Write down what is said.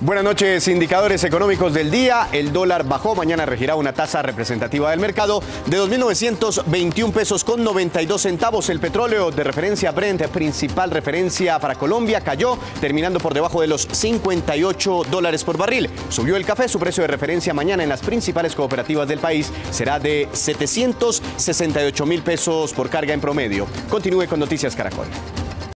Buenas noches, indicadores económicos del día. El dólar bajó, mañana regirá una tasa representativa del mercado de 2.921 pesos con 92 centavos. El petróleo de referencia Brent, principal referencia para Colombia, cayó, terminando por debajo de los 58 dólares por barril. Subió el café, su precio de referencia mañana en las principales cooperativas del país será de 768 mil pesos por carga en promedio. Continúe con Noticias Caracol.